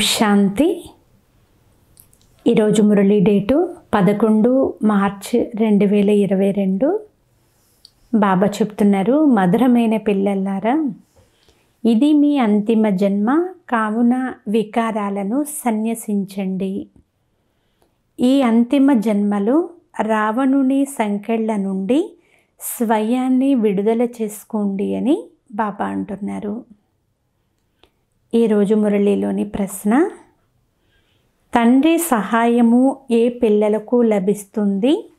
శాంతి. ఈరోజు మురళీ డేటు పదకొండు మార్చ్ రెండు వేల ఇరవై రెండు. బాబా చెప్తున్నారు మధురమైన పిల్లలారా ఇది మీ అంతిమ జన్మ. కావున వికారాలను సన్యసించండి. ఈ అంతిమ జన్మలో రావణుని సంకెళ్ళ నుండి స్వయాన్ని విడుదల చేసుకోండి అని బాబా అంటున్నారు. ఈరోజు మురళిలోని ప్రశ్న తండ్రి సహాయము ఏ పిల్లలకు లభిస్తుంది?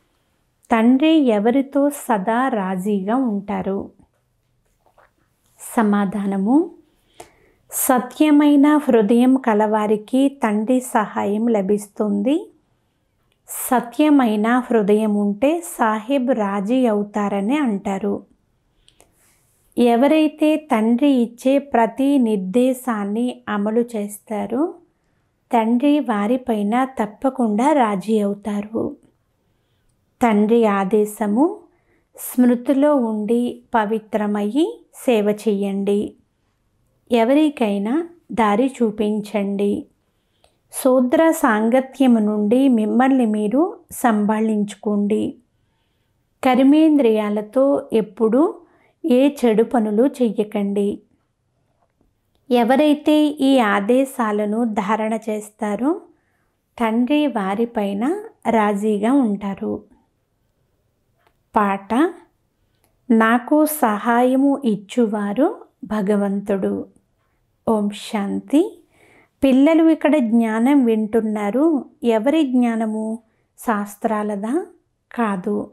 తండ్రి ఎవరితో సదా రాజీగా ఉంటారు? సమాధానము సత్యమైన హృదయం కలవారికి తండ్రి సహాయం లభిస్తుంది. సత్యమైన హృదయం ఉంటే సాహెబ్ రాజీ అవుతారని అంటారు. ఎవరైతే తండ్రి ఇచ్చే ప్రతి నిర్దేశాన్ని అమలు చేస్తారో తండ్రి వారిపైన తప్పకుండా రాజీ అవుతారు. తండ్రి ఆదేశము స్మృతిలో ఉండి పవిత్రమయ్యి సేవ చెయ్యండి. ఎవరికైనా దారి చూపించండి. శూద్ర సాంగత్యము నుండి మిమ్మల్ని మీరు సంభాళించుకోండి. కర్మేంద్రియాలతో ఎప్పుడూ ఏ చెడు పనులు చెయ్యకండి. ఎవరైతే ఈ ఆదేశాలను ధారణ చేస్తారో తండ్రి వారిపైన రాజీగా ఉంటారు. పాట నాకు సహాయము ఇచ్చువారు భగవంతుడు. ఓం శాంతి. పిల్లలు ఇక్కడ జ్ఞానం వింటున్నారు. ఎవరి జ్ఞానము? శాస్త్రాలదా? కాదు.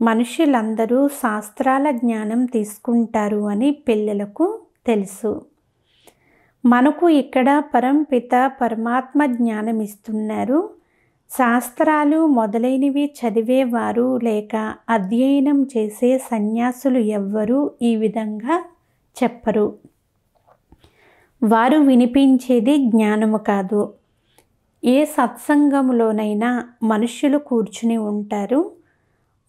మనుషులందరూ శాస్త్రాల జ్ఞానం తీసుకుంటారు అని పిల్లలకు తెలుసు. మనకు ఇక్కడ పరంపిత పరమాత్మ జ్ఞానం ఇస్తున్నారు. శాస్త్రాలు మొదలైనవి చదివేవారు లేక అధ్యయనం చేసే సన్యాసులు ఎవ్వరూ ఈ విధంగా చెప్పరు. వారు వినిపించేది జ్ఞానము కాదు. ఏ సత్సంగంలోనైనా మనుష్యులు కూర్చుని ఉంటారు.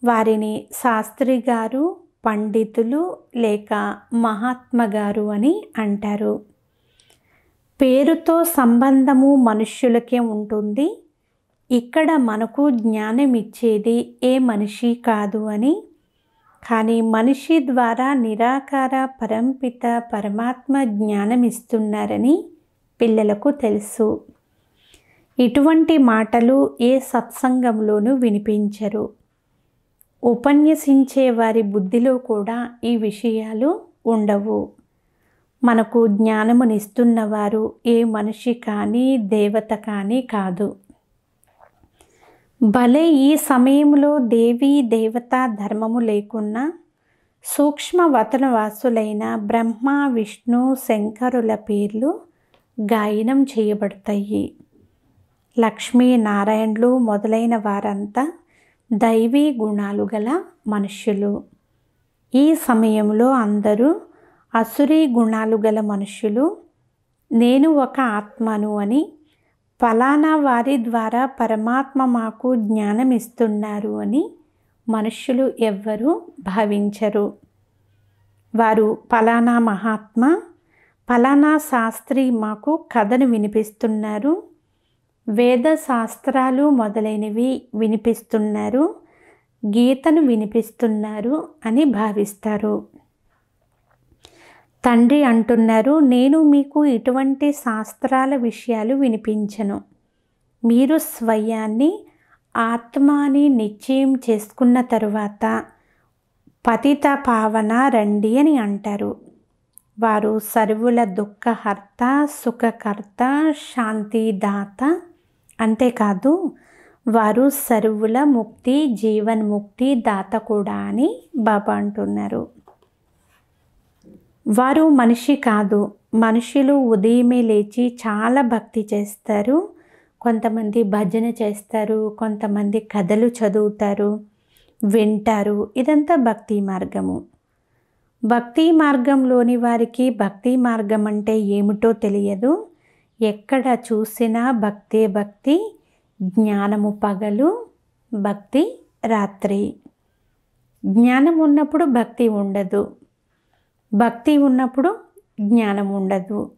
వారిని శాస్త్రి గారు పండితులు లేక మహాత్మ గారు అని అంటారు. పేరుతో సంబంధము మనుష్యులకే ఉంటుంది. ఇక్కడ మనకు జ్ఞానం ఇచ్చేది ఏ మనిషి కాదు అని. కానీ మనిషి ద్వారా నిరాకార పరంపిత పరమాత్మ జ్ఞానం ఇస్తున్నారని పిల్లలకు తెలుసు. ఇటువంటి మాటలు ఏ సత్సంగంలోనూ వినిపించరు. ఉపన్యసించే వారి బుద్ధిలో కూడా ఈ విషయాలు ఉండవు. మనకు జ్ఞానమునిస్తున్నవారు ఏ మనిషి కానీ దేవత కానీ కాదు. భలే ఈ సమయంలో దేవీ దేవత ధర్మము లేకున్నా సూక్ష్మ వతనవాసులైన బ్రహ్మ విష్ణు శంకరుల పేర్లు గాయనం చేయబడతాయి. లక్ష్మీ నారాయణులు మొదలైన వారంతా దైవీ గుణాలు గల మనుష్యులు. ఈ సమయంలో అందరూ అసురీ గుణాలు గల మనుష్యులు. నేను ఒక ఆత్మను అని ఫలానా వారి ద్వారా పరమాత్మ మాకు జ్ఞానం ఇస్తున్నారు అని మనుష్యులు ఎవ్వరూ భావించరు. వారు ఫలానా మహాత్మ ఫలానా శాస్త్రి మాకు కథను వినిపిస్తున్నారు. వేద శాస్త్రాలు మొదలైనవి వినిపిస్తున్నారు గీతను వినిపిస్తున్నారు అని భావిస్తారు. తండ్రి అంటున్నారు నేను మీకు ఇటువంటి శాస్త్రాల విషయాలు వినిపించను. మీరు స్వయాన్ని ఆత్మాని నిశ్చయం చేసుకున్న తరువాత పతిత పావన రండి అని అంటారు. వారు సర్వుల దుఃఖహర్త సుఖకర్త శాంతిదాత అంతేకాదు వారు సర్వుల ముక్తి జీవన్ముక్తి దాత కూడా అని బాబా అంటున్నారు. వారు మనిషి కాదు. మనుషులు ఉదయమే లేచి చాలా భక్తి చేస్తారు. కొంతమంది భజన చేస్తారు. కొంతమంది కథలు చదువుతారు. వింటారు. ఇదంతా భక్తి మార్గము. భక్తి మార్గంలోని వారికి భక్తి మార్గం అంటే ఏమిటో తెలియదు. ఎక్కడ చూసినా భక్తే భక్తి జ్ఞానము పగలు భక్తి రాత్రి. జ్ఞానం ఉన్నప్పుడు భక్తి ఉండదు. భక్తి ఉన్నప్పుడు జ్ఞానం ఉండదు.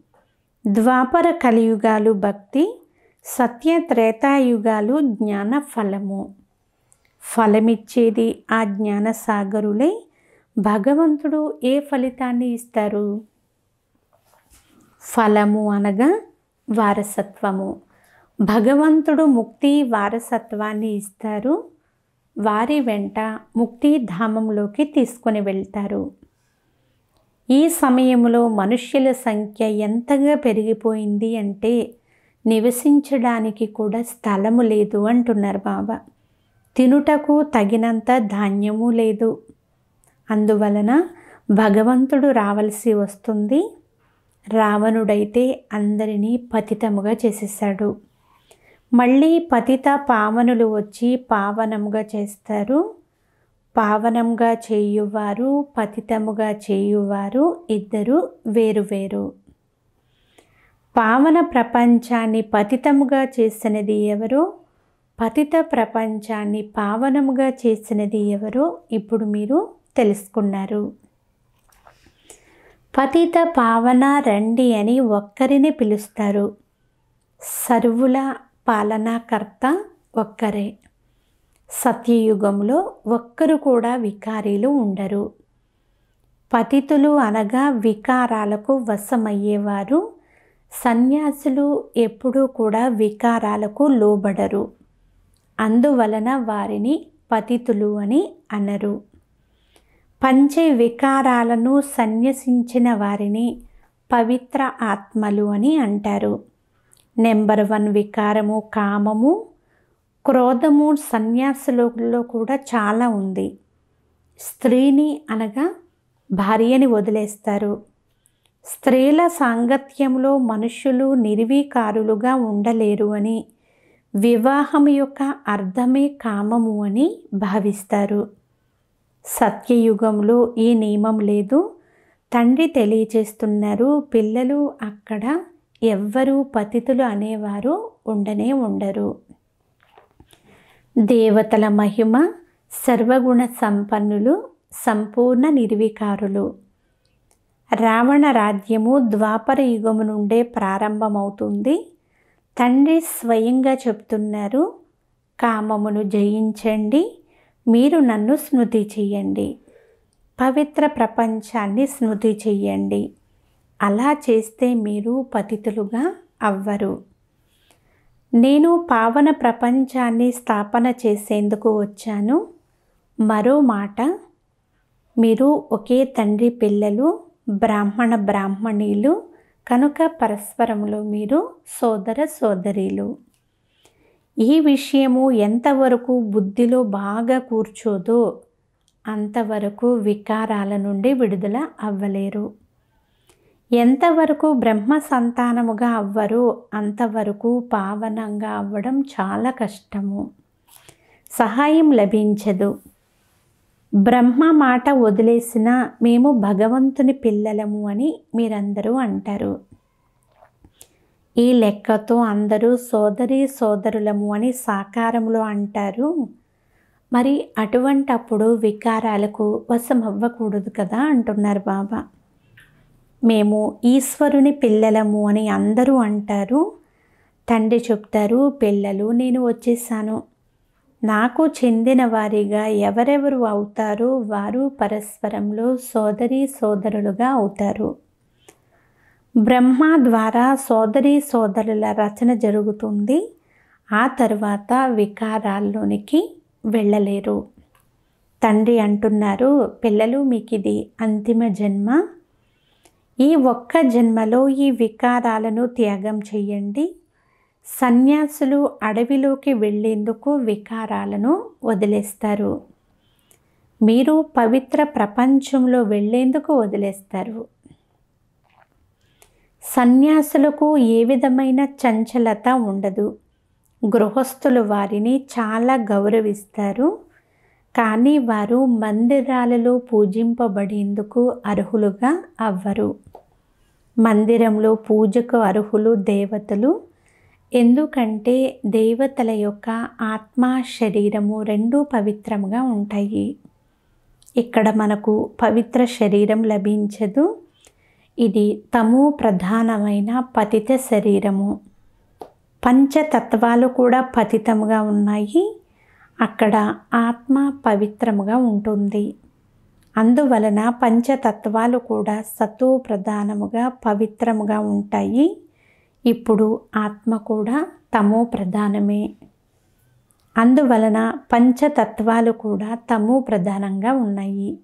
ద్వాపర కలియుగాలు భక్తి సత్య త్రేతాయుగాలు జ్ఞాన ఫలము. ఫలమిచ్చేది ఆ జ్ఞాన సాగరులే. భగవంతుడు ఏ ఫలితాన్ని ఇస్తారు? ఫలము అనగా వారసత్వము. భగవంతుడు ముక్తి వారసత్వాన్ని ఇస్తారు. వారి వెంట ముక్తి ధామంలోకి తీసుకొని వెళ్తారు. ఈ సమయంలో మనుష్యుల సంఖ్య ఎంతగా పెరిగిపోయింది అంటే నివసించడానికి కూడా స్థలము లేదు అంటున్నారు బాబా. తినుటకు తగినంత ధాన్యము లేదు. అందువలన భగవంతుడు రావలసి వస్తుంది. రావణుడైతే అందరినీ పతితముగా చేసేసాడు మళ్ళీ పతిత పావనులు వచ్చి పావనముగా చేస్తారు. పావనంగా చేయువారు పతితముగా చేయువారు ఇద్దరు వేరువేరు. పావన ప్రపంచాన్ని పతితముగా చేసినది ఎవరో? పతిత ప్రపంచాన్ని పావనముగా చేసినది ఎవరో? ఇప్పుడు మీరు తెలుసుకున్నారు. పతిత పావన రండి అని ఒక్కరిని పిలుస్తారు. సర్వుల పాలనాకర్త ఒక్కరే. సత్యయుగంలో ఒక్కరు కూడా వికారీలు ఉండరు. పతితులు అనగా వికారాలకు వశమయ్యేవారు. సన్యాసులు ఎప్పుడూ కూడా వికారాలకు లోబడరు. అందువలన వారిని పతితులు అని అనరు. పంచ వికారాలను సన్యసించిన వారిని పవిత్ర ఆత్మలు అని అంటారు. నెంబర్ వన్ వికారము కామము క్రోధము సన్యాసులలో కూడా చాలా ఉంది. స్త్రీని అనగా భార్యని వదిలేస్తారు. స్త్రీల సాంగత్యంలో మనుషులు నిర్వీకారులుగా ఉండలేరు అని వివాహం యొక్క అర్థమే కామము అని భావిస్తారు. సత్యయుగంలో ఈ నియమం లేదు. తండ్రి తెలియచేస్తున్నారు పిల్లలు అక్కడ ఎవ్వరూ పతితులు అనేవారు ఉండనే ఉండరు. దేవతల మహిమ సర్వగుణ సంపన్నులు సంపూర్ణ నిర్వికారులు. రావణ రాజ్యము ద్వాపర యుగము నుండే ప్రారంభమవుతుంది. తండ్రి స్వయంగా చెప్తున్నారు కామమును జయించండి మీరు నన్ను స్మృతి చెయ్యండి. పవిత్ర ప్రపంచాన్ని స్మృతి చెయ్యండి. అలా చేస్తే మీరు పతితులుగా అవ్వరు. నేను పావన ప్రపంచాన్ని స్థాపన చేసేందుకు వచ్చాను. మరో మాట మీరు ఒకే తండ్రి పిల్లలు బ్రాహ్మణ బ్రాహ్మణీలు కనుక పరస్పరంలో మీరు సోదర సోదరీలు. ఈ విషయము ఎంతవరకు బుద్ధిలో బాగా కూర్చోదో అంతవరకు వికారాల నుండి విడుదల అవ్వలేరు. ఎంతవరకు బ్రహ్మ సంతానముగా అవ్వరో అంతవరకు పావనంగా అవ్వడం చాలా కష్టము. సహాయం లభించదు. బ్రహ్మ మాట వదిలేసిన మేము భగవంతుని పిల్లలము అని మీరందరూ అంటారు. ఈ లెక్కతో అందరూ సోదరి సోదరులము అని సాకారంలో అంటారు. మరి అటువంటప్పుడు వికారాలకు వశమవ్వకూడదు కదా అంటున్నారు బాబా. మేము ఈశ్వరుని పిల్లలము అని అందరూ అంటారు. తండ్రి చెప్తారు పిల్లలు నేను వచ్చేసాను. నాకు చెందిన వారిగా ఎవరెవరు అవుతారో వారు పరస్పరంలో సోదరి సోదరులుగా అవుతారు. బ్రహ్మ ద్వారా సోదరి సోదరుల రచన జరుగుతుంది. ఆ తర్వాత వికారాల్లోనికి వెళ్ళలేరు. తండ్రి అంటున్నారు పిల్లలు మీకు ఇది అంతిమ జన్మ. ఈ ఒక్క జన్మలో ఈ వికారాలను త్యాగం చేయండి సన్యాసులు అడవిలోకి వెళ్ళేందుకు వికారాలను వదిలేస్తారు. మీరు పవిత్ర ప్రపంచంలో వెళ్ళేందుకు వదిలేస్తారు. సన్యాసులకు ఏ విధమైన చంచలత ఉండదు. గృహస్థులు వారిని చాలా గౌరవిస్తారు. కానీ వారు మందిరాలలో పూజింపబడేందుకు అర్హులుగా అవ్వరు. మందిరంలో పూజకు అర్హులు దేవతలు. ఎందుకంటే దేవతల యొక్క ఆత్మ శరీరము రెండూ పవిత్రంగా ఉంటాయి. ఇక్కడ మనకు పవిత్ర శరీరం లభించదు. ఇది తమో ప్రధానమైన పతిత శరీరము. పంచతత్వాలు కూడా పతితముగా ఉన్నాయి. అక్కడ ఆత్మ పవిత్రముగా ఉంటుంది. అందువలన పంచతత్వాలు కూడా సత్వ ప్రధానముగా పవిత్రముగా ఉంటాయి. ఇప్పుడు ఆత్మ కూడా తమో ప్రధానమే. అందువలన పంచతత్వాలు కూడా తమో ప్రధానంగా ఉన్నాయి.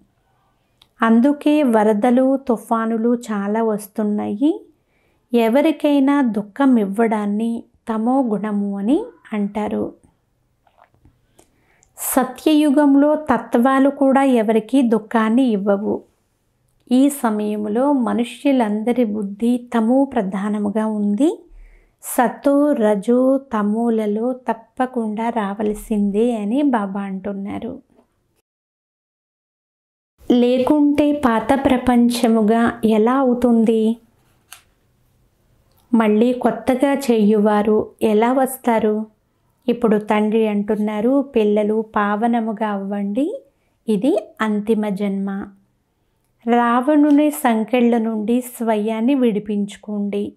అందుకే వరదలు తుఫానులు చాలా వస్తున్నాయి. ఎవరికైనా దుఃఖం ఇవ్వడాన్ని తమో గుణము అని అంటారు. సత్యయుగంలో తత్వాలు కూడా ఎవరికి దుఃఖాన్ని ఇవ్వవు. ఈ సమయంలో మనుష్యులందరి బుద్ధి తమో ప్రధానముగా ఉంది. సతో రజో తమోలలో తప్పకుండా రావలసిందే అని బాబా అంటున్నారు. లేకుంటే పాత ప్రపంచముగా ఎలా అవుతుంది? మళ్ళీ కొత్తగా చేయువారు ఎలా వస్తారు? ఇప్పుడు తండ్రి అంటున్నారు పిల్లలు పావనముగా అవ్వండి ఇది అంతిమ జన్మ. రావణుని సంకెళ్ళ నుండి స్వయాన్ని విడిపించుకోండి.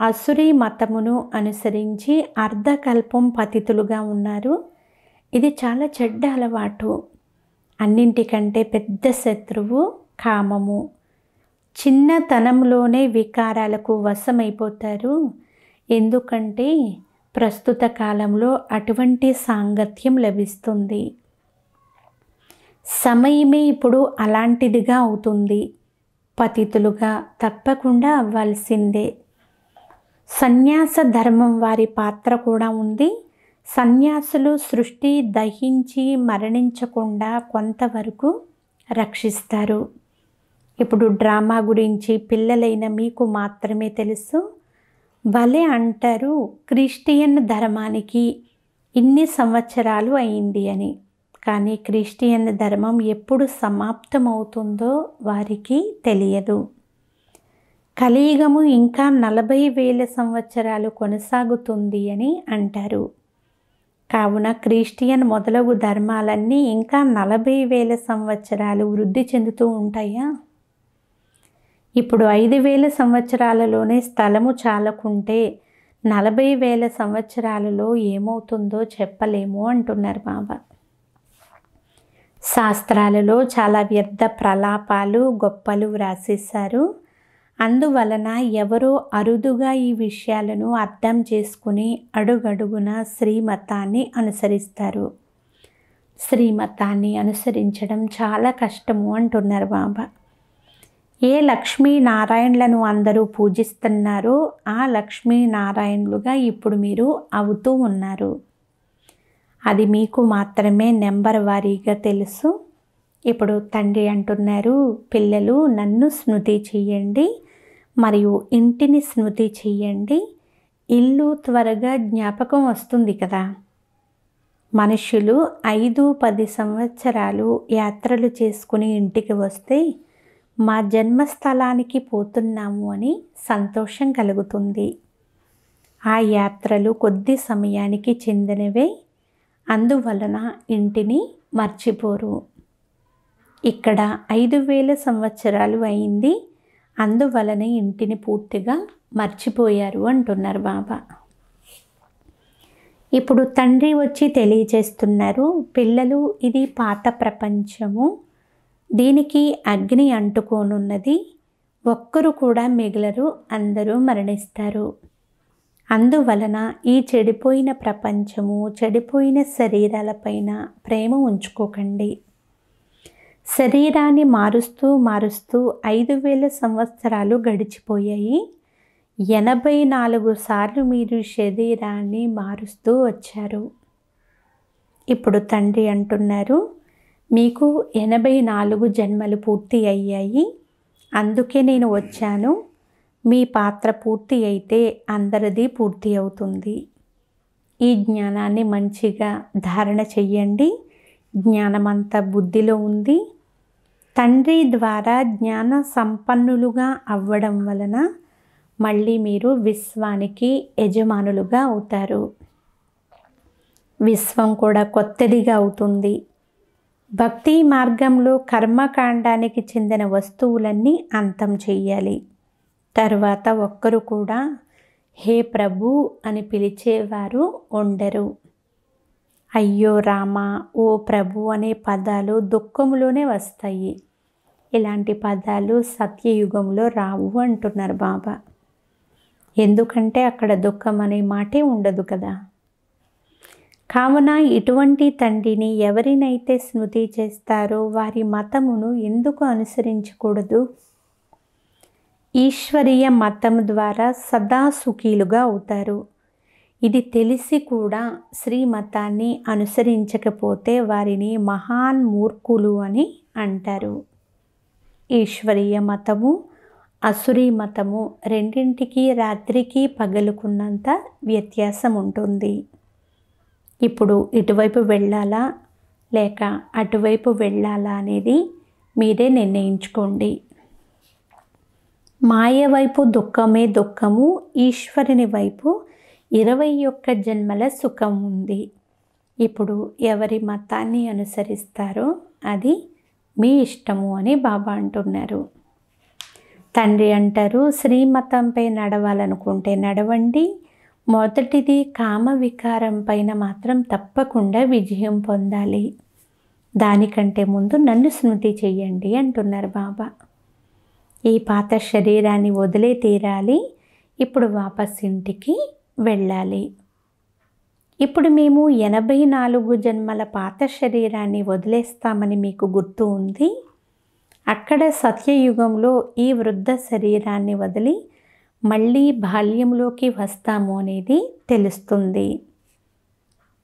అసురి మతమును అనుసరించి అర్ధకల్పం పతితులుగా ఉన్నారు. ఇది చాలా చెడ్డ అలవాటు. అన్నింటికంటే పెద్ద శత్రువు కామము. చిన్నతనంలోనే వికారాలకు వశమైపోతారు. ఎందుకంటే ప్రస్తుత కాలంలో అటువంటి సాంగత్యం లభిస్తుంది. సమయమే ఇప్పుడు అలాంటిదిగా అవుతుంది. పతితులుగా తప్పకుండా అవ్వాల్సిందే. సన్యాస ధర్మం వారి పాత్ర కూడా ఉంది. సన్యాసులు సృష్టి దహించి మరణించకుండా కొంతవరకు రక్షిస్తారు. ఇప్పుడు డ్రామా గురించి పిల్లలైన మీకు మాత్రమే తెలుసు. భలే అంటారు క్రిస్టియన్ ధర్మానికి ఇన్ని సంవత్సరాలు అయింది అని. కానీ క్రిస్టియన్ ధర్మం ఎప్పుడు సమాప్తమవుతుందో వారికి తెలియదు. కలియుగము ఇంకా నలభై వేల సంవత్సరాలు కొనసాగుతుంది అని అంటారు. కావున క్రిస్టియన్ మొదలగు ధర్మాలన్నీ ఇంకా నలభై వేల సంవత్సరాలు వృద్ధి చెందుతూ ఉంటాయా? ఇప్పుడు ఐదు వేల సంవత్సరాలలోనే స్థలము చాలకుంటే నలభై వేల సంవత్సరాలలో ఏమవుతుందో చెప్పలేము అంటున్నారు బాబా. శాస్త్రాలలో చాలా వ్యర్థ ప్రలాపాలు గొప్పలు వ్రాసేశారు. అందువలన ఎవరో అరుదుగా ఈ విషయాలను అర్థం చేసుకుని అడుగడుగున శ్రీమతాన్ని అనుసరిస్తారు. శ్రీమతాన్ని అనుసరించడం చాలా కష్టము అంటున్నారు బాబా. ఏ లక్ష్మీనారాయణలను అందరూ పూజిస్తున్నారో ఆ లక్ష్మీనారాయణులుగా ఇప్పుడు మీరు అవుతూ ఉన్నారు. అది మీకు మాత్రమే నెంబర్ వారీగా తెలుసు. ఇప్పుడు తండ్రి అంటున్నారు పిల్లలు నన్ను స్మృతి చెయ్యండి మరియు ఇంటిని స్మృతి చెయ్యండి ఇల్లు త్వరగా జ్ఞాపకం వస్తుంది కదా. మనుషులు ఐదు పది సంవత్సరాలు యాత్రలు చేసుకుని ఇంటికి వస్తే మా జన్మస్థలానికి పోతున్నాము అని సంతోషం కలుగుతుంది. ఆ యాత్రలు కొద్ది సమయానికి చెందినవే అందువలన ఇంటిని మర్చిపోరు. ఇక్కడ ఐదు వేల సంవత్సరాలు అయింది. అందువలనే ఇంటిని పూర్తిగా మర్చిపోయారు అంటున్నారు బాబా. ఇప్పుడు తండ్రి వచ్చి తెలియజేస్తున్నారు పిల్లలు ఇది పాత ప్రపంచము. దీనికి అగ్ని అంటుకోనున్నది. ఒక్కరు కూడా మిగలరు అందరూ మరణిస్తారు. అందువలన ఈ చెడిపోయిన ప్రపంచము చెడిపోయిన శరీరాలపైన ప్రేమ ఉంచుకోకండి. శరీరాన్ని మారుస్తూ మారుస్తూ ఐదు వేల సంవత్సరాలు గడిచిపోయాయి. ఎనభై నాలుగు సార్లు మీరు శరీరాన్ని మారుస్తూ వచ్చారు. ఇప్పుడు తండ్రి అంటున్నారు మీకు ఎనభై నాలుగు జన్మలు పూర్తి అయ్యాయి. అందుకే నేను వచ్చాను. మీ పాత్ర పూర్తి అయితే అందరిది పూర్తి అవుతుంది. ఈ జ్ఞానాన్ని మంచిగా ధారణ చెయ్యండి. జ్ఞానమంతా బుద్ధిలో ఉంది. తండ్రి ద్వారా జ్ఞాన సంపన్నులుగా అవ్వడం వలన మళ్ళీ మీరు విశ్వానికి యజమానులుగా అవుతారు. విశ్వం కూడా కొత్తదిగా అవుతుంది. భక్తి మార్గంలో కర్మకాండానికి చెందిన వస్తువులన్నీ అంతం చెయ్యాలి తర్వాత ఒక్కరు కూడా హే ప్రభు అని పిలిచేవారు ఉండరు. అయ్యో రామ ఓ ప్రభు అనే పదాలు దుఃఖంలోనే వస్తాయి. ఇలాంటి పదాలు సత్యయుగంలో రావు అంటున్నారు బాబా. ఎందుకంటే అక్కడ దుఃఖం అనే మాటే ఉండదు కదా. కావున ఇటువంటి తండ్రిని ఎవరినైతే స్మృతి చేస్తారో వారి మతమును ఎందుకు అనుసరించకూడదు? ఈశ్వరీయ మతం ద్వారా సదా సుఖీలుగా అవుతారు. ఇది తెలిసి కూడా శ్రీమతాన్ని అనుసరించకపోతే వారిని మహాన్ మూర్ఖులు అని అంటారు. ఈశ్వరీయ మతము అసురీ మతము రెండింటికి రాత్రికి పగలుకున్నంత వ్యత్యాసం ఉంటుంది. ఇప్పుడు ఇటువైపు వెళ్ళాలా? లేక అటువైపు వెళ్ళాలా అనేది మీరే నిర్ణయించుకోండి. మాయ వైపు దుఃఖమే దుఃఖము ఈశ్వరుని వైపు ఇరవై ఒక్క జన్మల సుఖం ఉంది. ఇప్పుడు ఎవరి మతాన్ని అనుసరిస్తారో అది మీ ఇష్టము అని బాబా అంటున్నారు. తండ్రి అంటారు శ్రీమతంపై నడవాలనుకుంటే నడవండి. మొదటిది కామ వికారం పైన మాత్రం తప్పకుండా విజయం పొందాలి. దానికంటే ముందు నన్ను స్మృతి చెయ్యండి అంటున్నారు బాబా. ఈ పాత శరీరాన్ని వదిలే తీరాలి. ఇప్పుడు వాపస్ ఇంటికి వెళ్ళాలి. ఇప్పుడు మేము ఎనభై నాలుగు జన్మల పాత శరీరాన్ని వదిలేస్తామని మీకు గుర్తు ఉంది. అక్కడ సత్యయుగంలో ఈ వృద్ధ శరీరాన్ని వదిలి మళ్ళీ బాల్యంలోకి వస్తాము అనేది తెలుస్తుంది.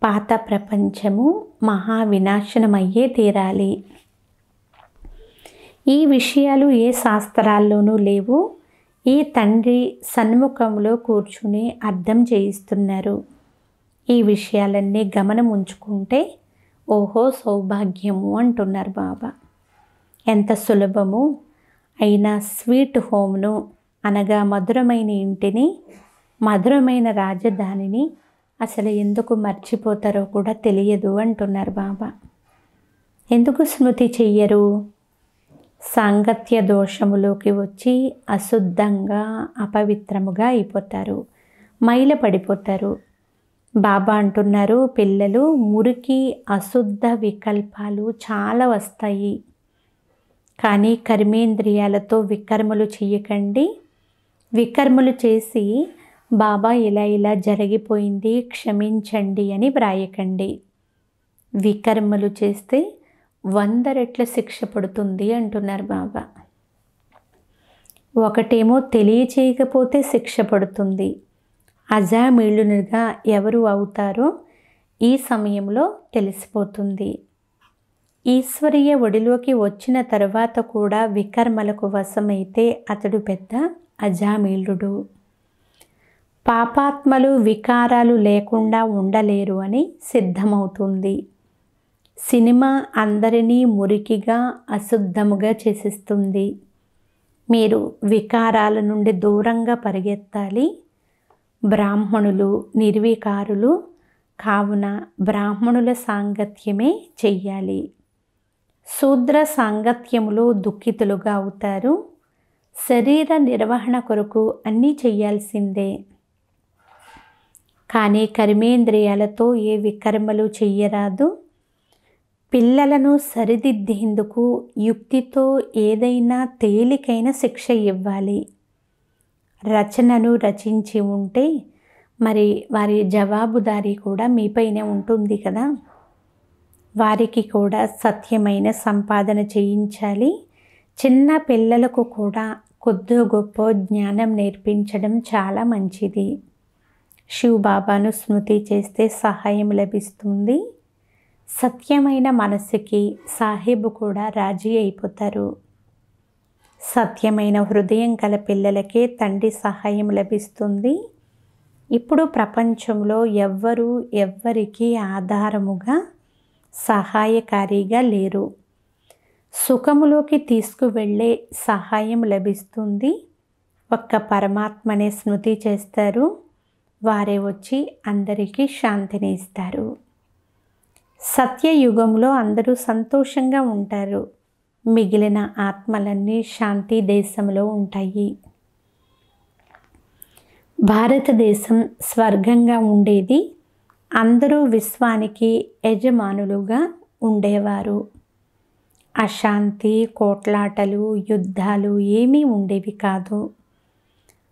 పాత ప్రపంచము మహా వినాశనమయ్యే తీరాలి. ఈ విషయాలు ఏ శాస్త్రాల్లోనూ లేవు. ఈ తండ్రి సన్ముఖంలో కూర్చుని అర్థం చేయిస్తున్నారు. ఈ విషయాలన్నీ గమనం ఉంచుకుంటే ఓహో సౌభాగ్యము అంటున్నారు బాబా. ఎంత సులభము. అయినా స్వీట్ హోమ్ను అనగా మధురమైన ఇంటిని మధురమైన రాజధానిని అసలు ఎందుకు మర్చిపోతారో కూడా తెలియదు అంటున్నారు బాబా. ఎందుకు స్మృతి చెయ్యరు? సాంగత్య దోషములోకి వచ్చి అశుద్ధంగా అపవిత్రముగా అయిపోతారు. మైల పడిపోతారు. బాబా అంటున్నారు పిల్లలు మురికి అశుద్ధ వికల్పాలు చాలా వస్తాయి. కానీ కర్మేంద్రియాలతో వికర్మలు చేయకండి. వికర్మలు చేసి బాబా ఇలా ఇలా జరిగిపోయింది క్షమించండి అని వ్రాయకండి. వికర్మలు చేస్తే వంద రెట్ల శిక్ష పడుతుంది అంటున్నారు బాబా. ఒకటేమో తెలియచేయకపోతే శిక్ష పడుతుంది. అజామీళునిగా ఎవరు అవుతారో ఈ సమయంలో తెలిసిపోతుంది. ఈశ్వరీయ ఒడిలోకి వచ్చిన తర్వాత కూడా వికర్మలకు వశమైతే అతడు పెద్ద అజామీళుడు పాపాత్మలు వికారాలు లేకుండా ఉండలేరు అని సిద్ధమవుతుంది. సినిమా అందరినీ మురికిగా అశుద్ధముగా చేసిస్తుంది. మీరు వికారాల నుండి దూరంగా పరిగెత్తాలి. బ్రాహ్మణులు నిర్వికారులు కావున బ్రాహ్మణుల సాంగత్యమే చెయ్యాలి. శూద్ర సాంగత్యములో దుఃఖితులుగా అవుతారు. శరీర నిర్వహణ కొరకు అన్నీ చేయాల్సిందే కానీ కర్మేంద్రియాలతో ఏ వికర్మలు చెయ్యరాదు. పిల్లలను సరిదిద్దేందుకు యుక్తితో ఏదైనా తేలికైన శిక్ష ఇవ్వాలి. రచనను రచించి ఉంటే మరి వారి జవాబుదారీ కూడా మీపైనే ఉంటుంది కదా. వారికి కూడా సత్యమైన సంపాదన చేయించాలి. చిన్న పిల్లలకు కూడా కొద్ది గొప్ప జ్ఞానం నేర్పించడం చాలా మంచిది. శివబాబాను స్మృతి చేస్తే సహాయం లభిస్తుంది. సత్యమైన మనస్సుకి సాహిబు కూడా రాజీ అయిపోతారు. సత్యమైన హృదయం గల పిల్లలకే తండ్రి సహాయం లభిస్తుంది. ఇప్పుడు ప్రపంచంలో ఎవ్వరూ ఎవ్వరికి ఆధారముగా సహాయకారిగా లేరు. సుఖములోకి తీసుకువెళ్ళే సహాయం లభిస్తుంది. ఒక్క పరమాత్మనే స్మృతి చేస్తారు. వారే వచ్చి అందరికీ శాంతిని ఇస్తారు. సత్యయుగంలో అందరూ సంతోషంగా ఉంటారు. మిగిలిన ఆత్మలన్నీ శాంతి దేశంలో ఉంటాయి. భారతదేశం స్వర్గంగా ఉండేది అందరూ విశ్వానికి యజమానులుగా ఉండేవారు. అశాంతి కోట్లాటలు యుద్ధాలు ఏమీ ఉండేవి కాదు.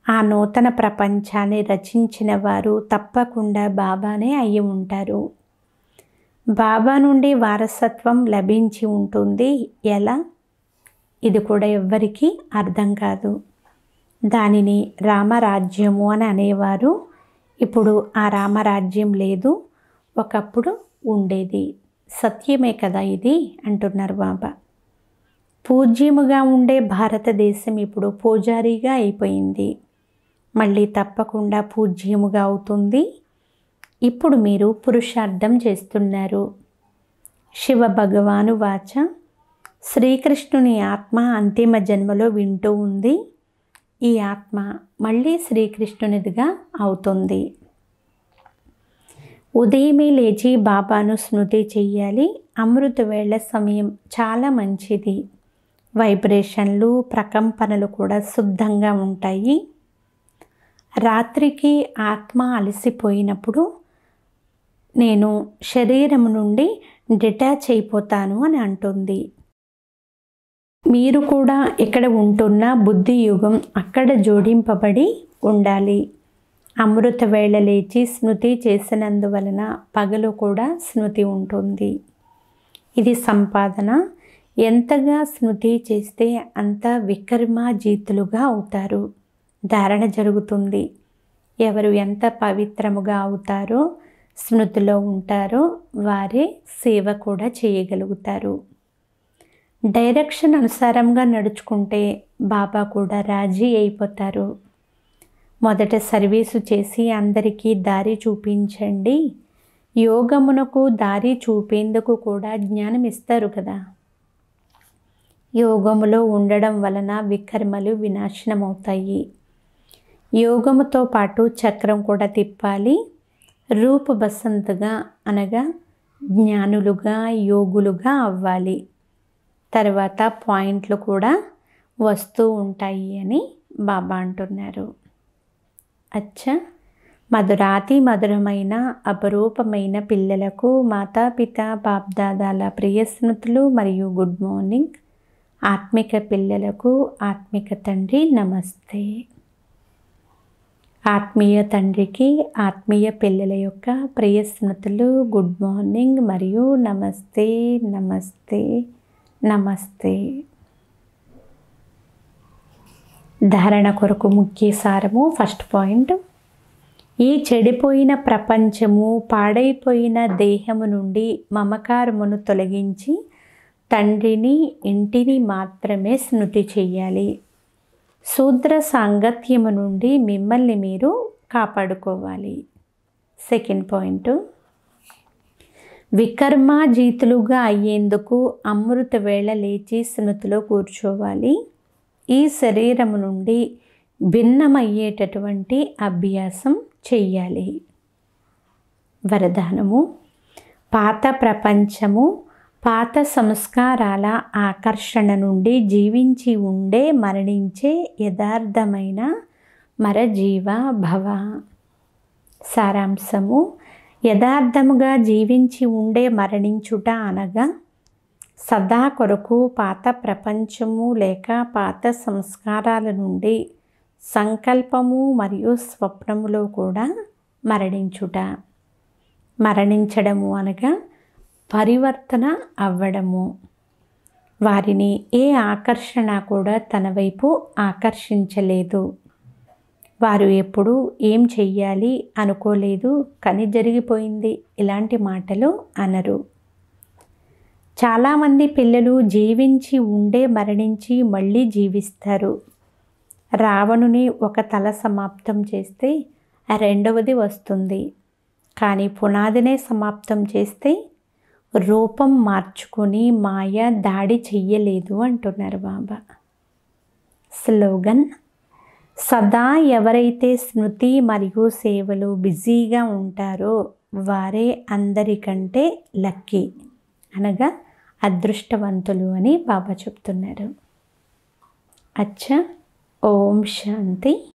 ఆ నూతన ప్రపంచాన్ని రచించిన వారు తప్పకుండా బాబానే అయి ఉంటారు బాబా నుండి వారసత్వం లభించి ఉంటుంది. ఎలా? ఇది కూడా ఎవ్వరికీ అర్థం కాదు. దానిని రామరాజ్యము అని అనేవారు. ఇప్పుడు ఆ రామరాజ్యం లేదు. ఒకప్పుడు ఉండేది. సత్యమే కదా ఇది అంటున్నారు బాబా. పూజ్యముగా ఉండే భారతదేశం ఇప్పుడు పూజారిగా అయిపోయింది. మళ్ళీ తప్పకుండా పూజ్యముగా అవుతుంది. ఇప్పుడు మీరు పురుషార్థం చేస్తున్నారు. శివ భగవాను వాచ. శ్రీకృష్ణుని ఆత్మ అంతిమ జన్మలో వింటూ ఉంది. ఈ ఆత్మ మళ్ళీ శ్రీకృష్ణునిదిగా అవుతుంది. ఉదయమే లేచి బాబాను స్మృతి చెయ్యాలి. అమృత వేళ సమయం చాలా మంచిది. వైబ్రేషన్లు ప్రకంపనలు కూడా శుద్ధంగా ఉంటాయి. రాత్రికి ఆత్మ అలసిపోయినప్పుడు నేను శరీరం నుండి డిటాచ్ అయిపోతాను అని అంటుంది. మీరు కూడా ఇక్కడ ఉంటున్న బుద్ధి యుగం అక్కడ జోడింపబడి ఉండాలి. అమృత వేళ లేచి స్మృతి చేసినందువలన పగలు కూడా స్మృతి ఉంటుంది. ఇది సంపాదన. ఎంతగా స్మృతి చేస్తే అంత వికర్మాజీతులుగా అవుతారు. ధారణ జరుగుతుంది. ఎవరు ఎంత పవిత్రముగా అవుతారో స్మృతిలో ఉంటారో వారే సేవ కూడా చేయగలుగుతారు. డైరెక్షన్ అనుసారంగా నడుచుకుంటే బాబా కూడా రాజీ అయిపోతారు. మొదట సర్వీసు చేసి అందరికీ దారి చూపించండి. యోగమునకు దారి చూపేందుకు కూడా జ్ఞానం ఇస్తారు కదా. యోగములో ఉండడం వలన వికర్మలు వినాశనమవుతాయి. యోగముతో పాటు చక్రం కూడా తిప్పాలి. రూప బసంతగా అనగా జ్ఞానులుగా యోగులుగా అవ్వాలి. తర్వాత పాయింట్లు కూడా వస్తూ ఉంటాయి అని బాబా అంటున్నారు. అచ్చా! మధురాతి మధురమైన అపరూపమైన పిల్లలకు మాతాపిత బాప్దాదాల ప్రియస్మృతులు మరియు గుడ్ మార్నింగ్. ఆత్మిక పిల్లలకు ఆత్మిక తండ్రి నమస్తే. ఆత్మీయ తండ్రికి ఆత్మీయ పిల్లల యొక్క ప్రియ స్మృతులు గుడ్ మార్నింగ్ మరియు నమస్తే నమస్తే నమస్తే. ధారణ కొరకు ముఖ్య సారము ఫస్ట్ పాయింట్. ఈ చెడిపోయిన ప్రపంచము పాడైపోయిన దేహము నుండి మమకారమును తొలగించి తండ్రిని ఇంటిని మాత్రమే స్మృతి చెయ్యాలి శూద్ర సాంగత్యము నుండి మిమ్మల్ని మీరు కాపాడుకోవాలి. సెకండ్ పాయింట్ వికర్మాజీతులుగా అయ్యేందుకు అమృత వేళ లేచి స్మృతిలో కూర్చోవాలి. ఈ శరీరము నుండి భిన్నమయ్యేటటువంటి అభ్యాసం చెయ్యాలి. వరదానము. పాత ప్రపంచము పాత సంస్కారాల ఆకర్షణ నుండి జీవించి ఉండే మరణించే యథార్థమైన మరజీవ భవ. సారాంశము యథార్థముగా జీవించి ఉండే మరణించుట అనగా సదా కొరకు పాత ప్రపంచము లేక పాత సంస్కారాల నుండి సంకల్పము మరియు స్వప్నములో కూడా మరణించుట. మరణించడము అనగా పరివర్తన అవ్వడము. వారిని ఏ ఆకర్షణ కూడా తన వైపు ఆకర్షించలేదు. వారు ఎప్పుడు ఏం చెయ్యాలి అనుకోలేదు కానీ జరిగిపోయింది ఇలాంటి మాటలు అనరు. చాలామంది పిల్లలు జీవించి ఉండే మరణించి మళ్ళీ జీవిస్తారు. రావణుని ఒక తల సమాప్తం చేస్తే రెండవది వస్తుంది. కానీ పునాదినే సమాప్తం చేస్తే రూపం మార్చుకొని మాయ దాడి చెయ్యలేదు అంటున్నారు బాబా. స్లోగన్ సదా ఎవరైతే స్మృతి మరియు సేవలు బిజీగా ఉంటారో వారే అందరికంటే లక్కీ అనగా అదృష్టవంతులు అని బాబా చెప్తున్నారు. అచ్చా ఓం శాంతి.